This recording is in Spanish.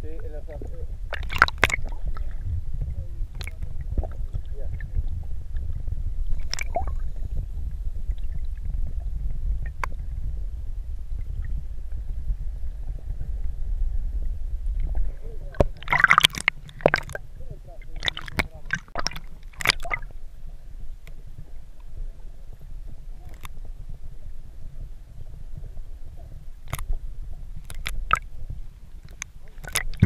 Sí, en los